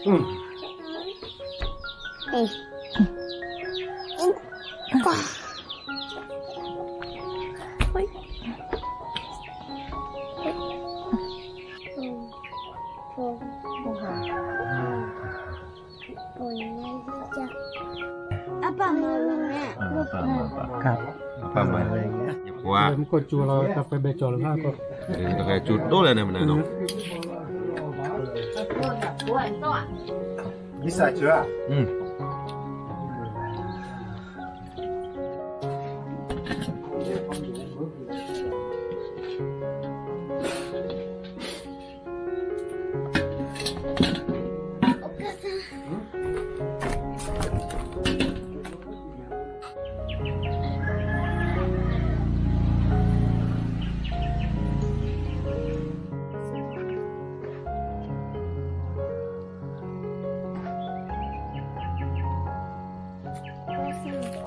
Apa Eh. Apa Oi. Apa malangnya? Apa apa? Kap. Apa malangnya? Wah. apa? jual apa? becol apa? kok? apa? kayak apa? ya apa? dong. Iya. 我很啊你三十啊？嗯。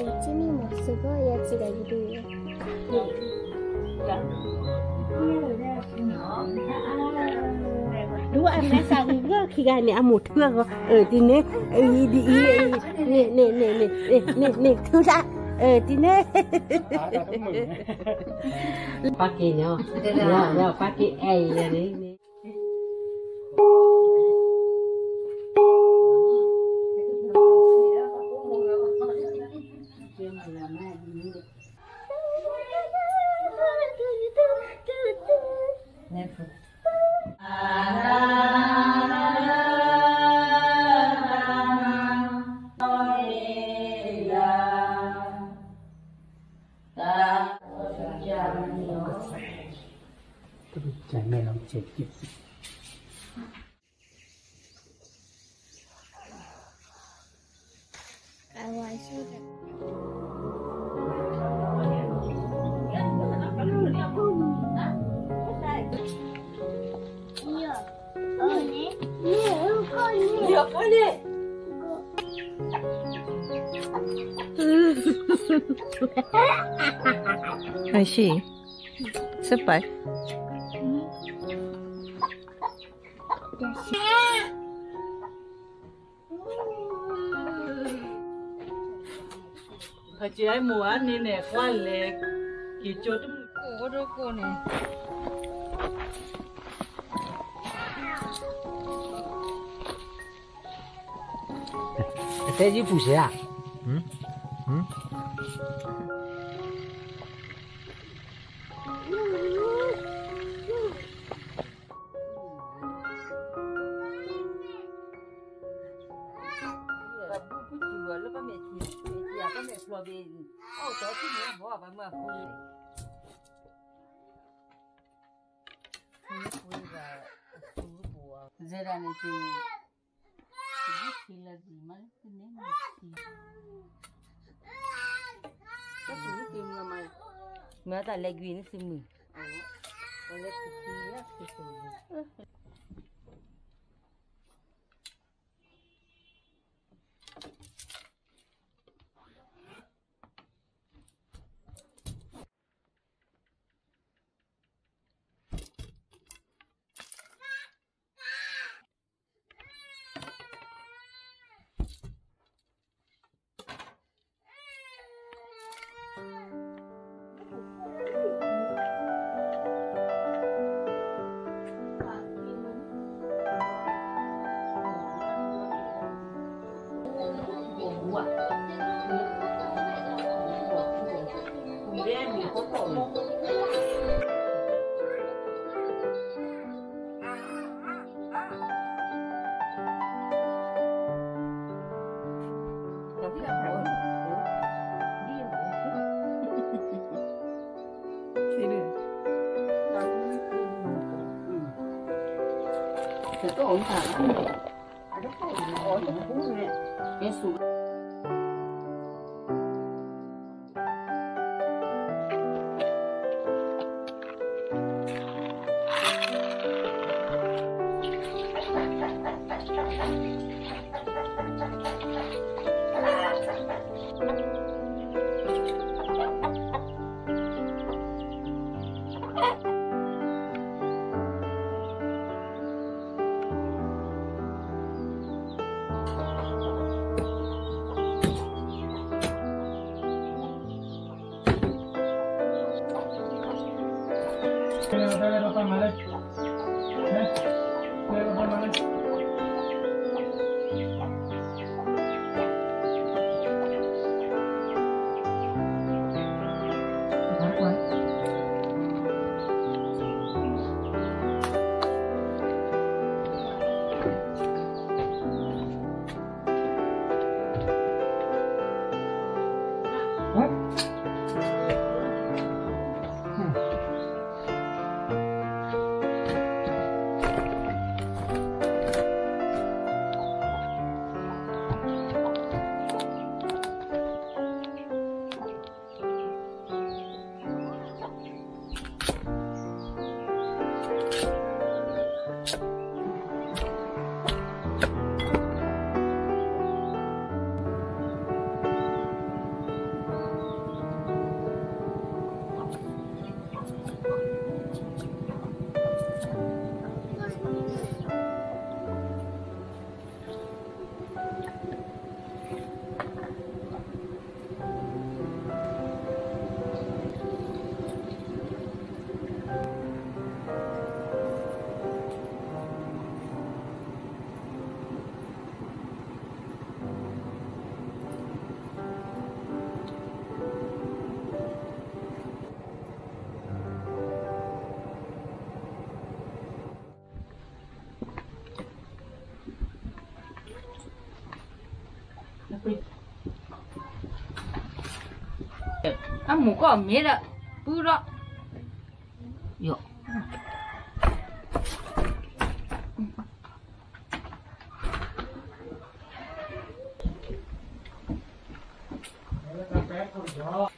っちにもすごいやつがいるよ。 đúng anh nói sao cái gơ khi gai này ăn một thương rồi ở thì nè đi đi nè nè nè nè nè nè thương ra ở thì nè bác kia nhá nhá nhá bác kia ai vậy đấy chạy mẹ làm chết kịp かわいそうだ。 いいよ。おうね。ねえ、うんこね。よこね Aishi. Sepai. Hồi chị ấy mùa ăn nên nè qua lệ kỳ cho chúng cổ đó cô Zerani não Ini kila zimal tu ni mana? Mwen ata legwi ni si mwen. Ane, ane koupi ya si mwen. 到我们厂里，反正好多人，好多人工人，你数。来来来，帮忙来！来，来来，帮忙来！俺，木瓜没了，不热。有。Oh.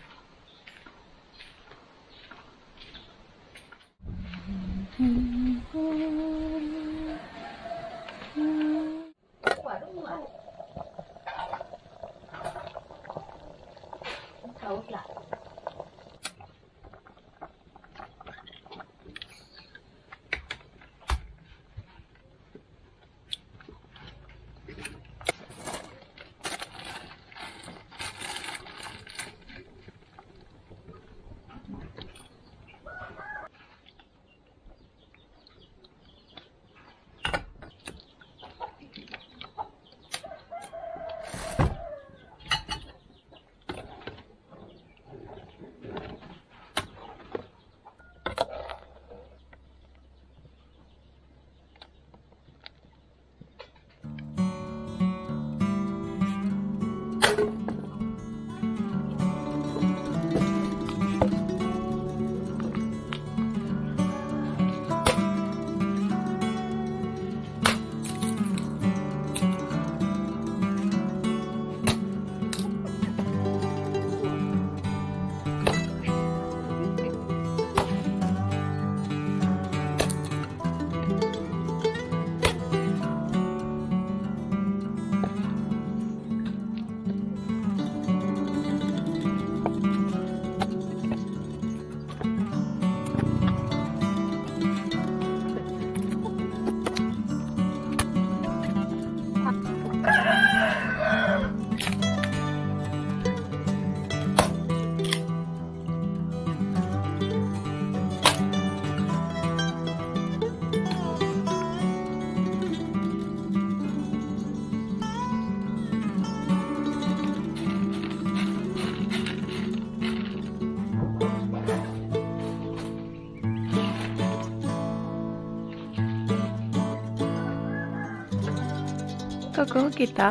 kok kita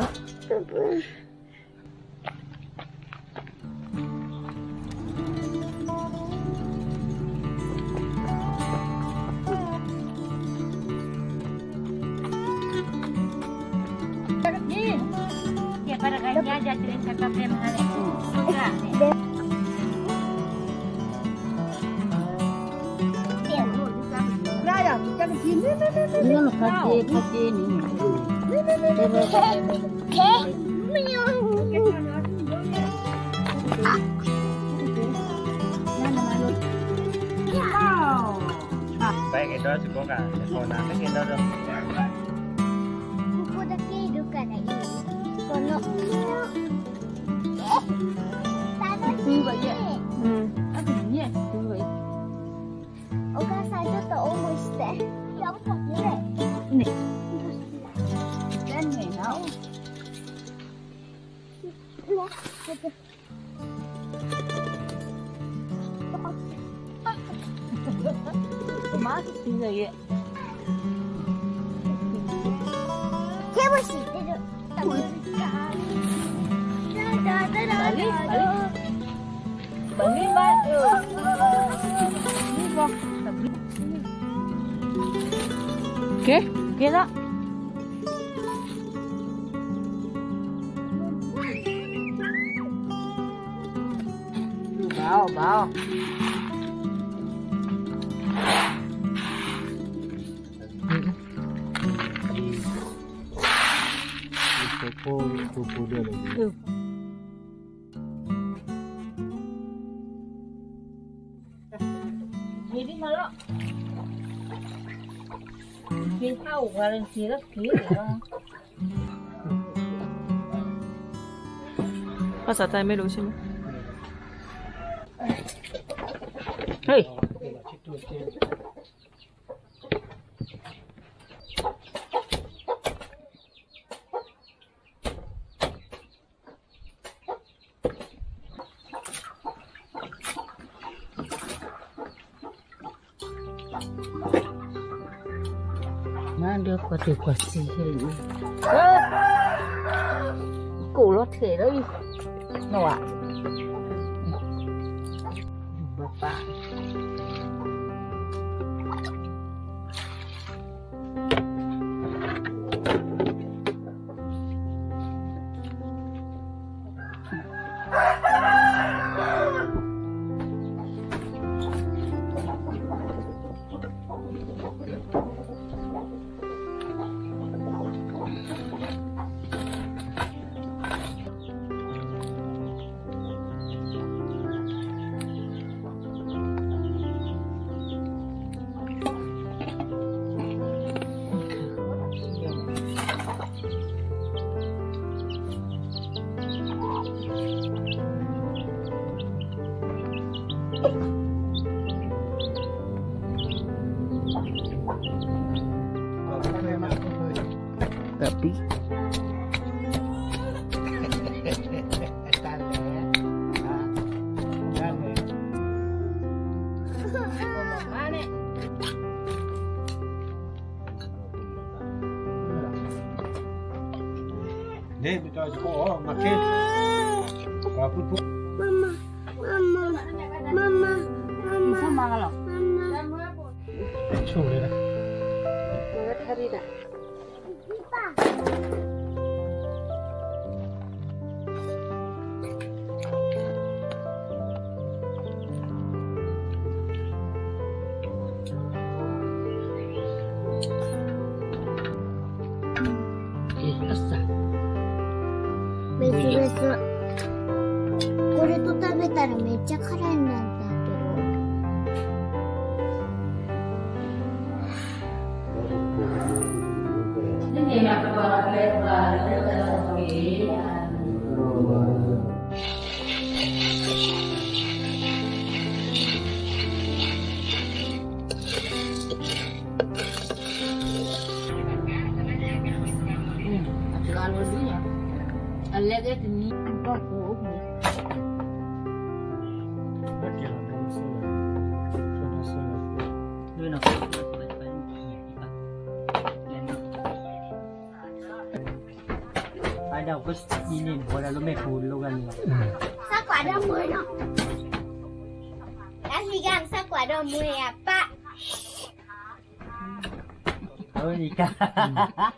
para kanya jadi kakak mengalami suka. Ini kan kaji kaji ini. Baik itu juga kan, sekolah ini kita udah Má cái gì vậy? 해보시죠. 빨리, 빨리. 빨리 말요. 이거. 이거. 걔? 걔다. Balik, balik. Balik mat. Okay, okay tak? Bao, bao. Toko toko dia lagi. Jadi malah Kita tahu kalau kira kira ภาษาไทยไม่รู้ใช่ไหม Hei, Nah, dia kuat kuat sih ini. Cổ nó thể đấy. Nào ạ. Bapak. Tapi ชูนะคัะこれと食べたらめっちゃ辛いん。だよ chết đi ăn có của úc nhỉ nó sẽ là nó sẽ là nơi nào ai đâu có gì nhìn qua là nó mệt buồn lâu gần sao quả đâu mười đâu đã gì gan sao quả đâu mười à ba. thôi gì cả